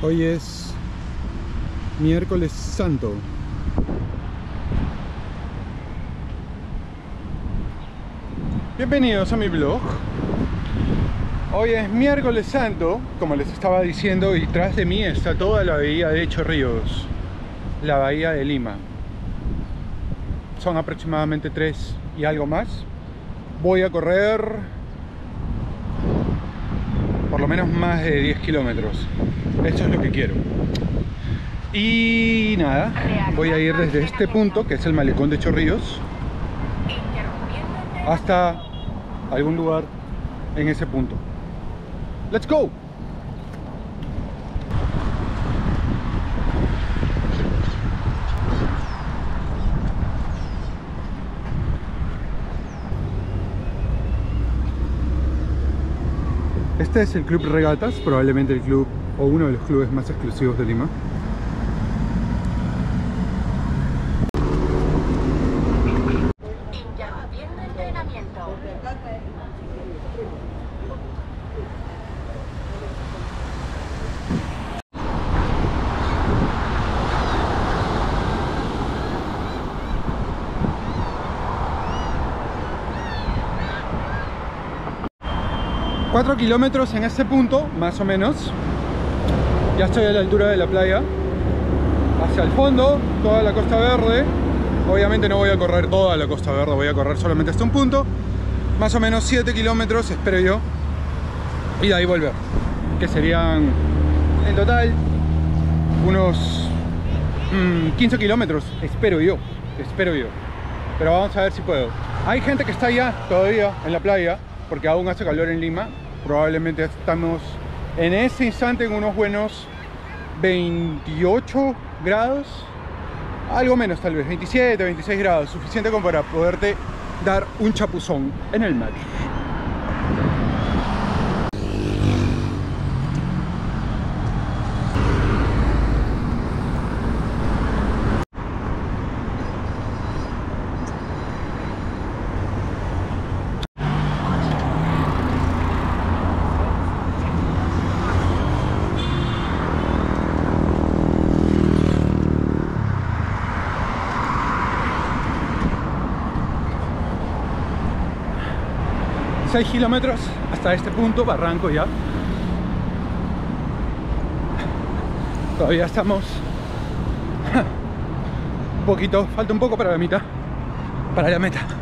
Hoy es miércoles santo. Bienvenidos a mi blog. Hoy es miércoles santo, como les estaba diciendo, y tras de mí está toda la bahía de Chorrillos, la bahía de Lima. Son aproximadamente tres y algo más. Voy a correr por lo menos más de 10 kilómetros. Esto es lo que quiero. Y nada, voy a ir desde este punto, que es el malecón de Chorrillos, hasta algún lugar en ese punto. ¡Let's go! Este es el Club Regatas, probablemente el club o uno de los clubes más exclusivos de Lima. 4 kilómetros en este punto, más o menos. Ya estoy a la altura de la playa. Hacia el fondo, toda la Costa Verde. Obviamente no voy a correr toda la Costa Verde, voy a correr solamente hasta un punto. Más o menos 7 kilómetros, espero yo. Y de ahí volver. Que serían en total unos mm, 15 kilómetros, espero yo. Espero yo. Pero vamos a ver si puedo. Hay gente que está allá todavía en la playa porque aún hace calor en Lima. Probablemente estamos en ese instante en unos buenos 28 grados. Algo menos tal vez, 27, 26 grados. Suficiente como para poderte dar un chapuzón en el mar. Seis kilómetros hasta este punto, barranco ya. Todavía estamos un poquito, falta un poco para la mitad, para la meta.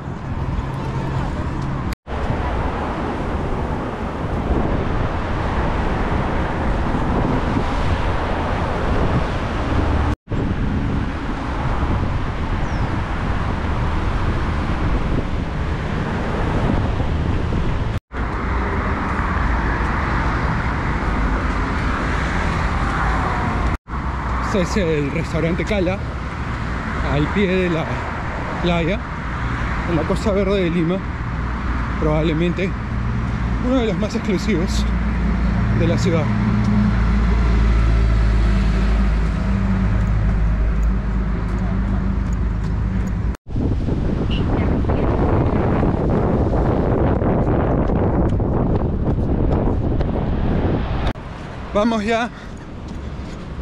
Es el restaurante Cala, al pie de la playa, en la Costa Verde de Lima, probablemente uno de los más exclusivos de la ciudad. Vamos ya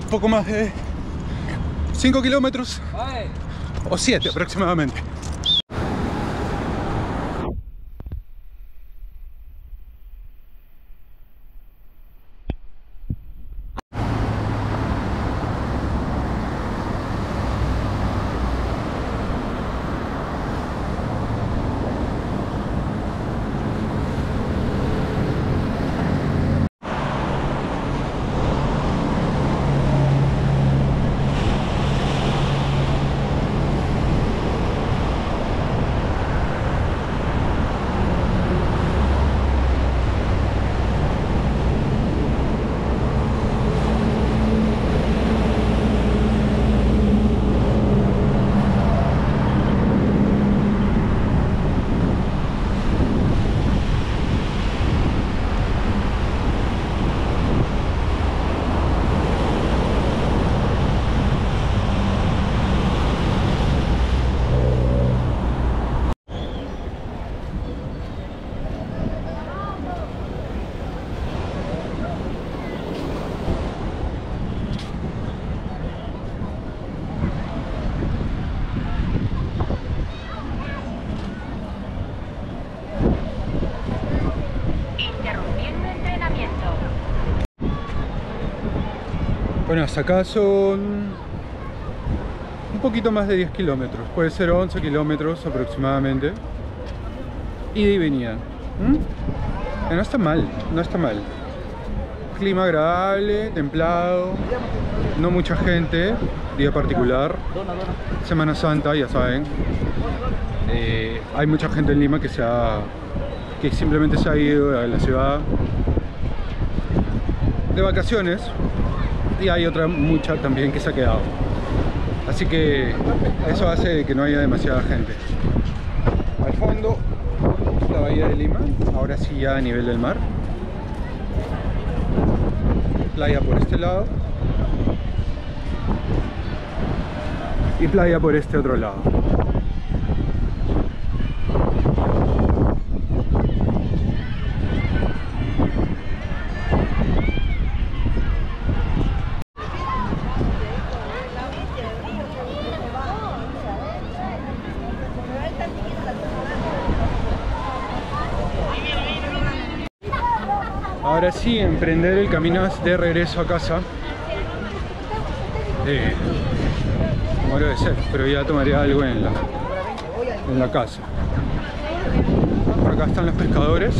un poco más de 5 kilómetros o 7 aproximadamente. Bueno, hasta acá son un poquito más de 10 kilómetros, puede ser 11 kilómetros aproximadamente. Ida y venida. ¿Mm? No está mal, no está mal. Clima agradable, templado, no mucha gente, día particular. Semana Santa, ya saben. Eh, hay mucha gente en Lima que se ha que simplemente se ha ido a la ciudad de vacaciones y hay otra mucha también que se ha quedado. Así que eso hace que no haya demasiada gente. Al fondo, la bahía de Lima, ahora sí ya a nivel del mar. Playa por este lado. Y playa por este otro lado. Ahora sí, emprender el camino de regreso a casa. Eh, como debe ser, pero ya tomaría algo en la, en la casa. Por acá están los pescadores.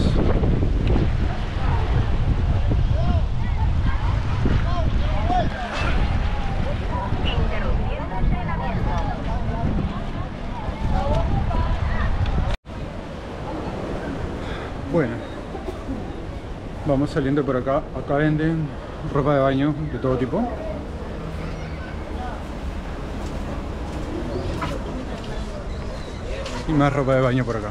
Vamos saliendo por acá. Acá venden ropa de baño de todo tipo. Y más ropa de baño por acá.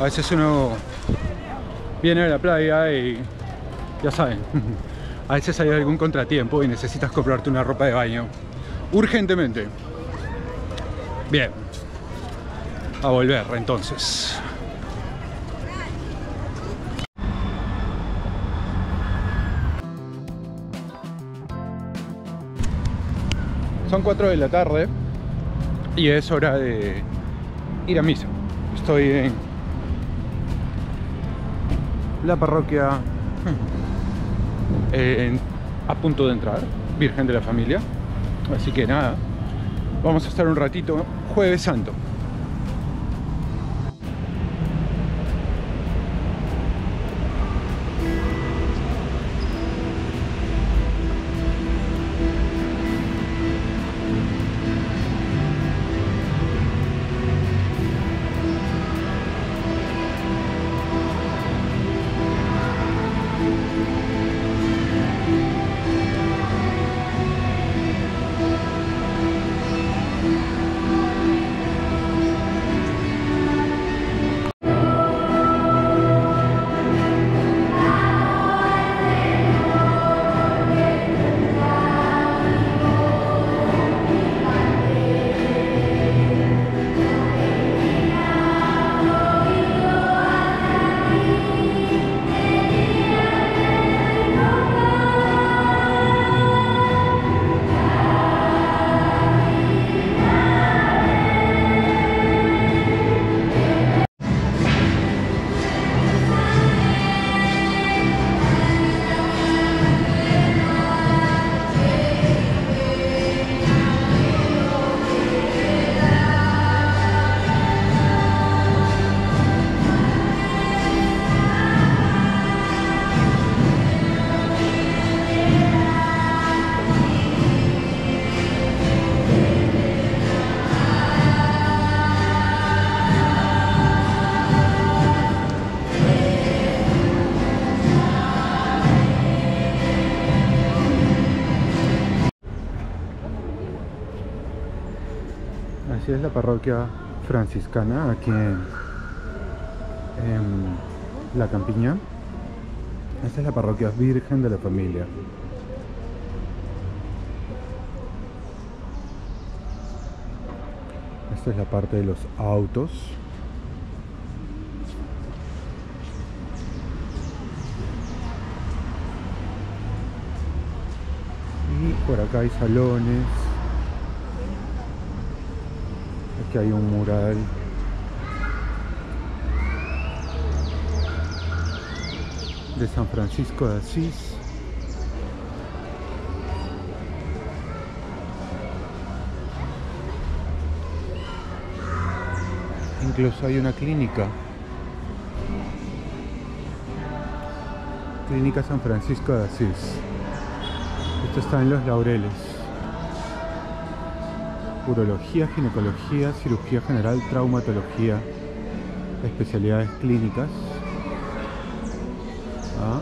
A veces uno viene a la playa y ya saben, a veces hay algún contratiempo y necesitas comprarte una ropa de baño urgentemente. Bien. A volver entonces. Son 4 de la tarde y es hora de ir a misa. Estoy en la parroquia en- a punto de entrar, Virgen de la Familia. Así que nada, vamos a estar un ratito, Jueves Santo. Así es la parroquia franciscana aquí en, La Campiña. Esta es la parroquia Virgen de la Familia. Esta es la parte de los autos. Y por acá hay salones. Aquí hay un mural. de San Francisco de Asís. Incluso hay una clínica. Clínica San Francisco de Asís. Esto está en Los Laureles. Urología, ginecología, cirugía general, traumatología, especialidades clínicas. Ah.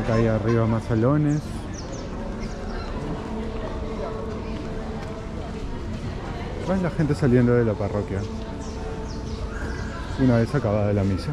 Acá hay arriba más salones. ¿Ves la gente saliendo de la parroquia? Una vez acabada la misa.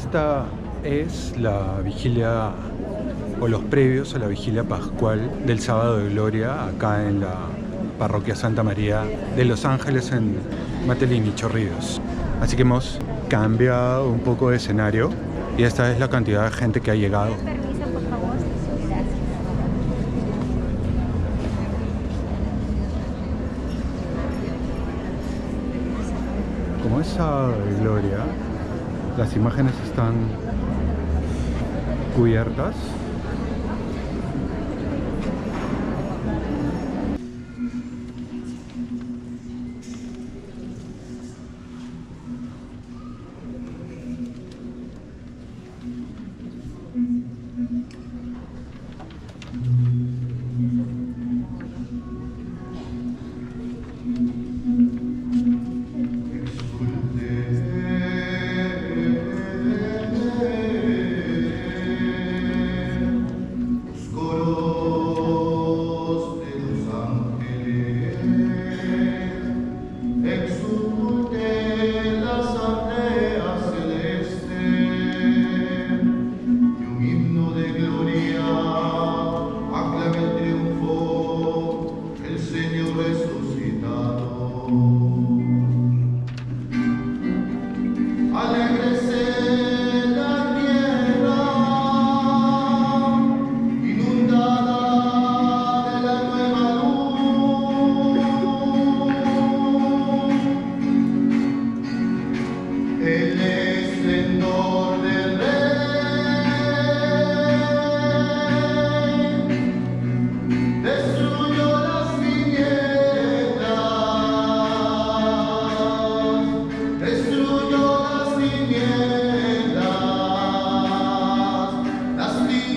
Esta es la vigilia o los previos a la vigilia pascual del sábado de gloria acá en la parroquia Santa María de Los Ángeles en Matelini, Chorrillos. Así que hemos cambiado un poco de escenario y esta es la cantidad de gente que ha llegado. Como es sábado de gloria, las imágenes están cubiertas.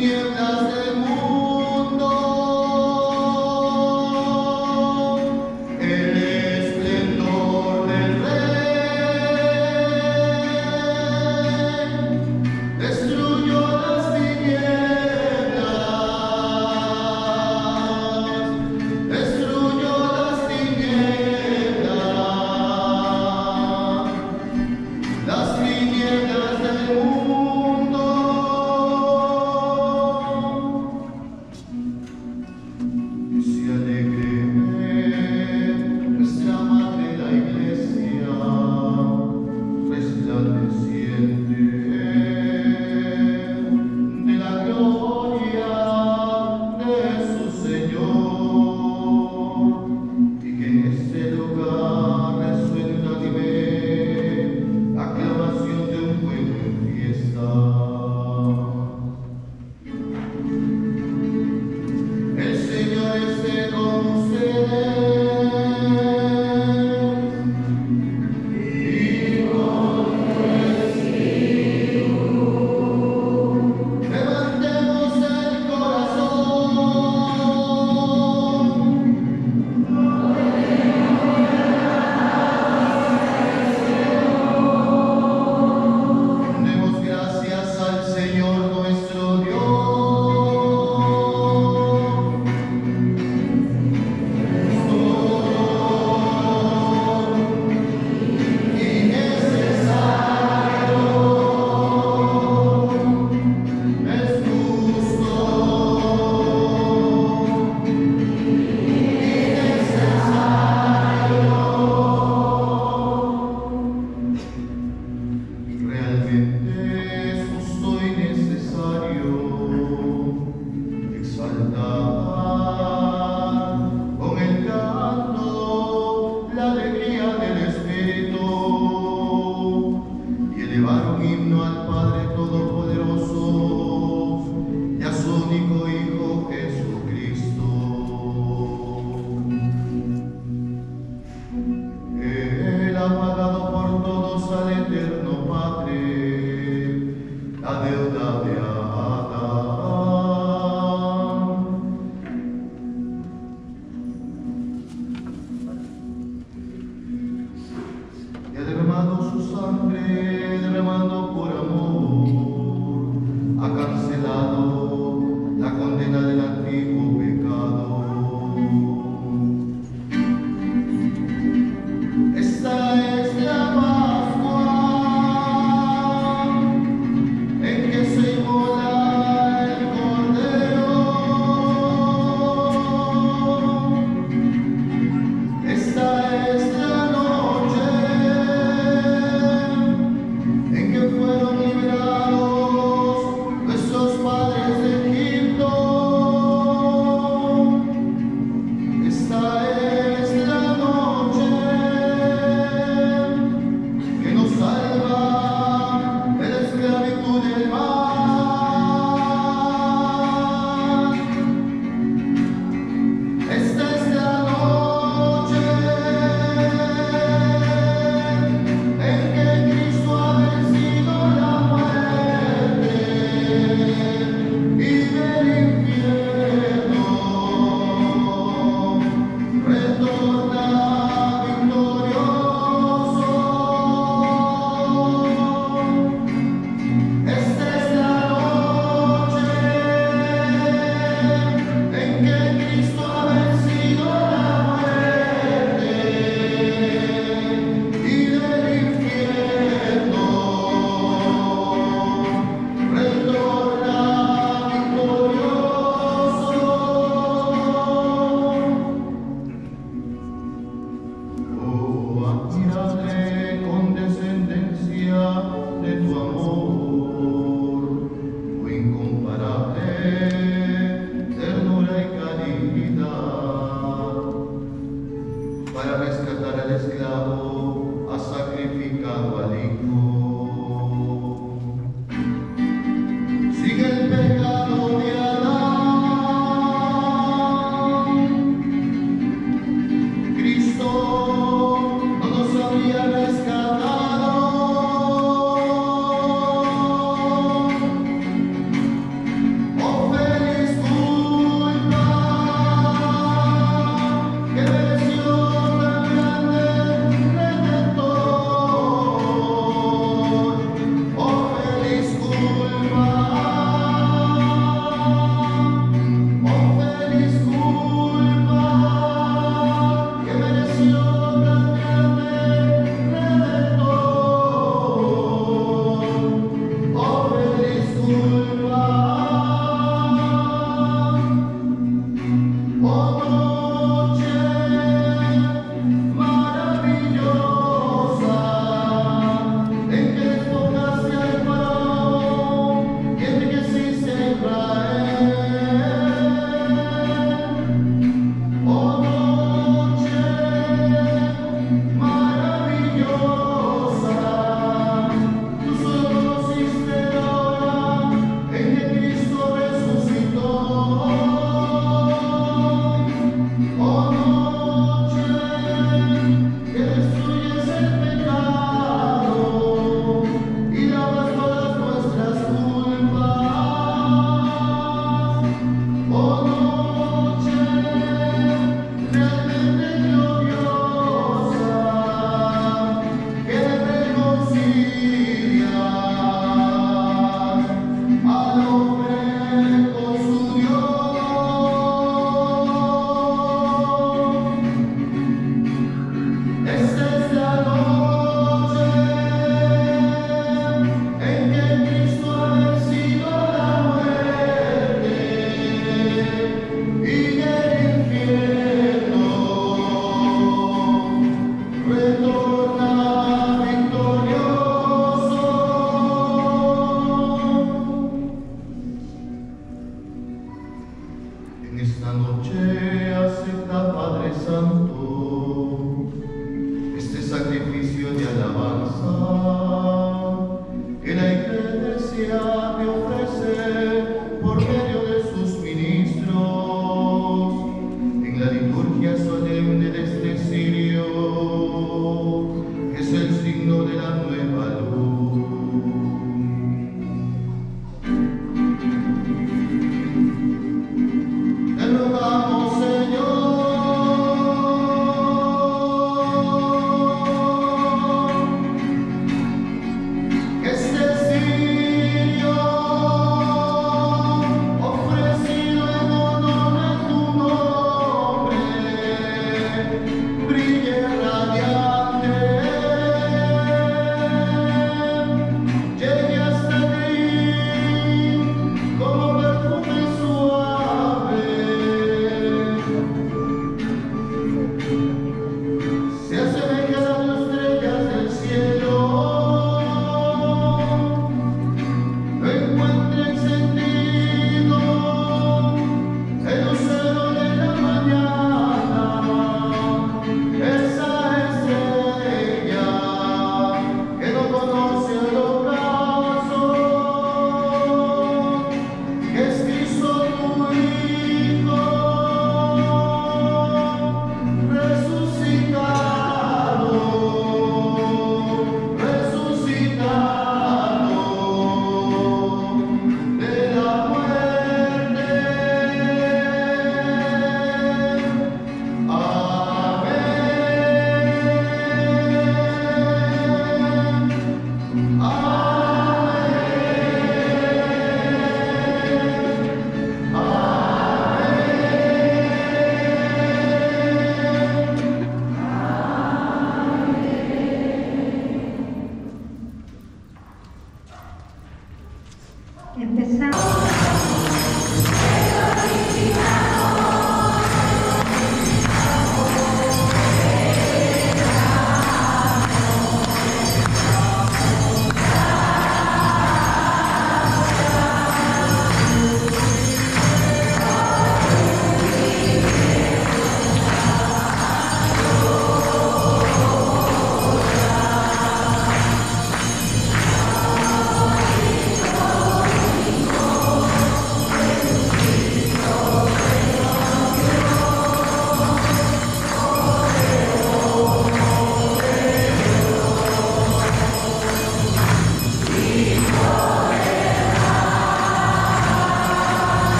You does sobre derramando Esta noche acepta, Padre Santo, este sacrificio de alabanza.